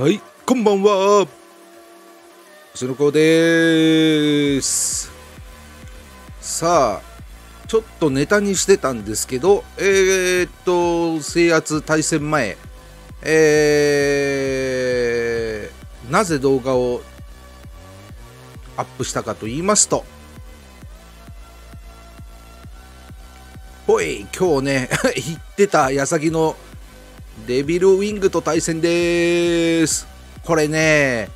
はい、こんばんは。星の子です。さあ、ちょっとネタにしてたんですけど、えー、っと、制圧対戦前、えー、なぜ動画をアップしたかと言いますと、ほい、今日ね、言ってた矢先のデビルウィングと対戦です。これね、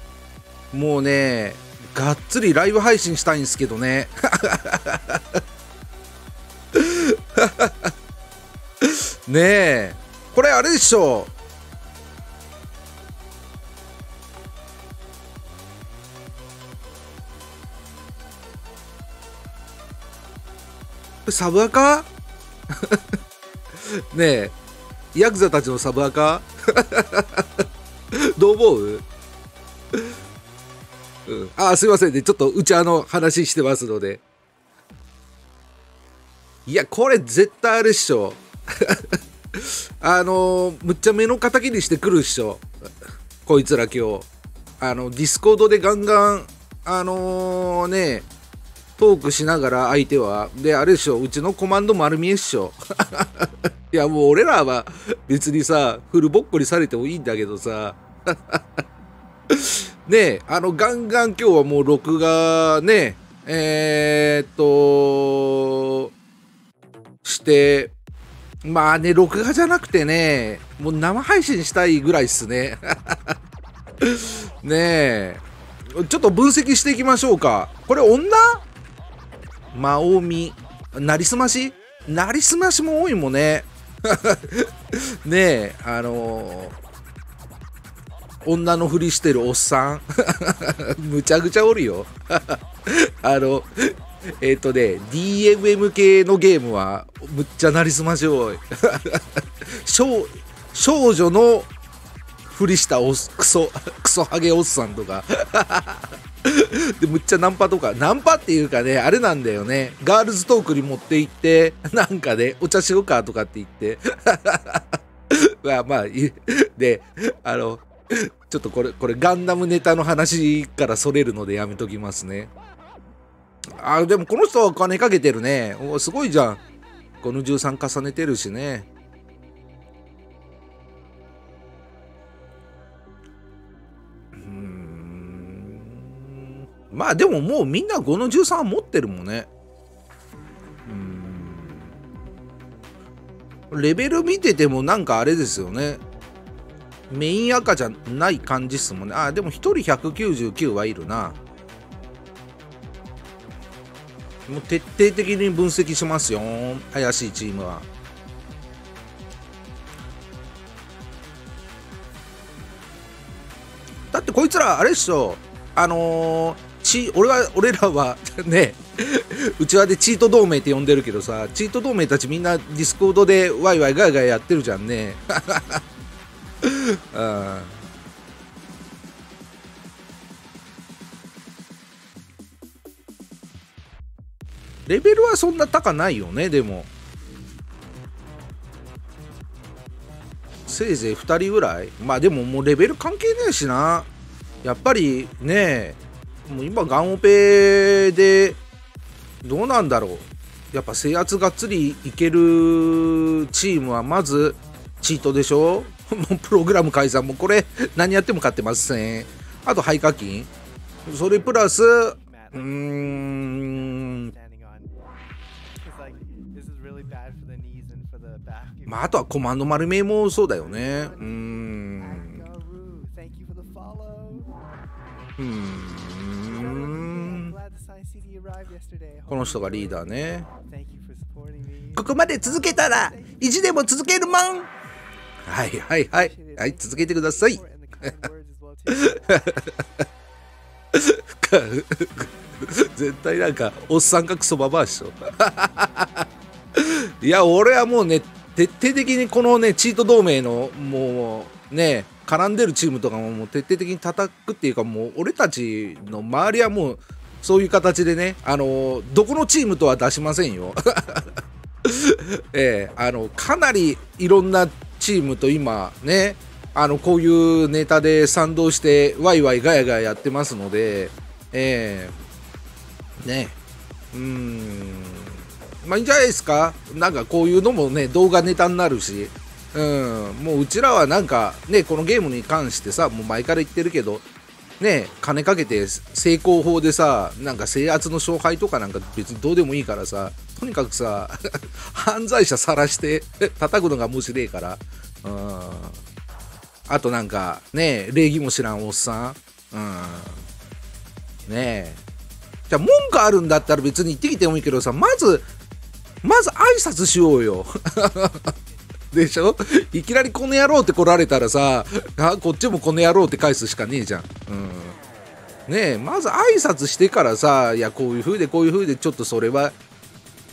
もうね、がっつりライブ配信したいんですけどね。ねえ、これあれでしょ。サブアカ？ねえ、ヤクザたちのサブアカ？どう思う、うん、あすいませんね。ちょっとうちあの話してますので。いやこれ絶対あれっしょ。あのむっちゃ目の敵にしてくるっしょ。こいつら今日。あのディスコードでガンガンあのー、ねトークしながら相手は。であれでしょ。うちのコマンド丸見えっしょ。いやもう俺らは別にさフルボッコにされてもいいんだけどさ。ねえあのガンガン今日はもう録画ねえー、っとしてまあね録画じゃなくてねもう生配信したいぐらいっすね。ねえちょっと分析していきましょうか。これ女？まおみ。なりすまし？なりすましも多いもんね。ねえあのー、女のふりしてるおっさん。むちゃくちゃおるよ。あのえっ、ー、とね DMM 系のゲームはむっちゃなりすまし多い。少少女のふりしたおクソ クソハゲおっさんとか。でむっちゃナンパとか。ナンパっていうかねあれなんだよね。ガールズトークに持って行ってなんかねお茶しようかとかって言って。まあまあであのちょっとこれこれガンダムネタの話からそれるのでやめときますね。あでもこの人は金かけてるね。おすごいじゃん。この13重ねてるしね。まあでももうみんな5の13は持ってるもんね。うん。レベル見ててもなんかあれですよね。メイン赤じゃない感じっすもんね。あ、でも1人199はいるな。もう徹底的に分析しますよ。怪しいチームは。だってこいつらあれっしょ。あのーチ俺は俺らは ね内輪でチート同盟って呼んでるけどさチート同盟たちみんなディスコードでワイワイガイガイやってるじゃんね。うん。レベルはそんな高ないよねでも。せいぜい2人ぐらい。まあでももうレベル関係ねえしな。やっぱりねえ。もう今ガンオペでどうなんだろう。やっぱ制圧がっつりいけるチームはまずチートでしょ。もうプログラム改ざんもこれ何やっても勝ってません。あと廃課金それプラスうーん。まああとはコマンド丸めもそうだよね。うん。うん。この人がリーダーね。ここまで続けたら意地でも続けるもん。はいはいはい。はい続けてください。絶対なんかおっさんかクソババアっしょ いや俺はもうね徹底的にこのねチート同盟のもうね絡んでるチームとかももう徹底的に叩くっていうかもう俺たちの周りはもうそういう形でねあのどこのチームとは出しませんよ。ええあのかなりいろんなチームと今ねあのこういうネタで賛同してワイワイガヤガヤやってますのでえー、ねうんまあいいんじゃないですか？なんかこういうのもね動画ネタになるし。うん。もううちらはなんかねこのゲームに関してさもう前から言ってるけどね金かけて成功法でさなんか制圧の勝敗とかなんか別にどうでもいいからさとにかくさ 犯罪者晒して叩くのが面白いから。うん。あとなんかね礼儀も知らんおっさん。うん。ねえ。じゃあ文句あるんだったら別に言ってきてもいいけどさまずまず挨拶しようよ。でしょ？いきなりこの野郎って来られたらさあこっちもこの野郎って返すしかねえじゃん。うん、ねえまず挨拶してからさいやこういう風でこういう風でちょっとそれは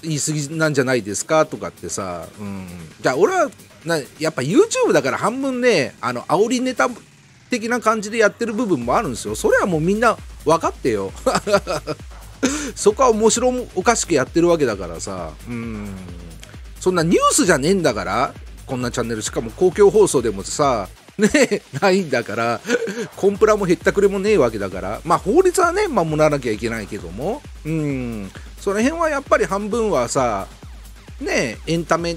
言い過ぎなんじゃないですか？とかってさ、うん、じゃあ俺はなやっぱ YouTube だから半分ねあの煽りネタ的な感じでやってる部分もあるんですよ。それはもうみんな分かってよ。そこは面白おかしくやってるわけだからさ。うん。そんなニュースじゃねえんだからこんなチャンネルしかも公共放送でもさね ないんだからコンプラもへったくれもねえわけだから。まあ法律はね守らなきゃいけないけども。うん。その辺はやっぱり半分はさねエンタメ。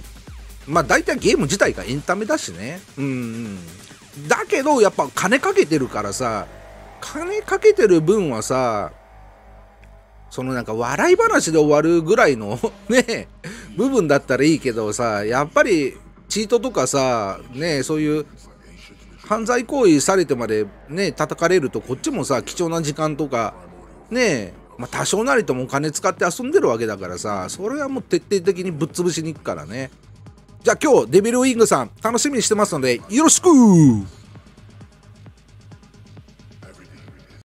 まあ大体ゲーム自体がエンタメだしね。うん。だけどやっぱ金かけてるからさ金かけてる分はさそのなんか笑い話で終わるぐらいの ね部分だったらいいけどさやっぱりチートとかさねそういう犯罪行為されてまでね叩かれるとこっちもさ貴重な時間とかねまあ、多少なりともお金使って遊んでるわけだからさそれはもう徹底的にぶっ潰しに行くからね。じゃあ今日デビルウィングさん楽しみにしてますのでよろしく！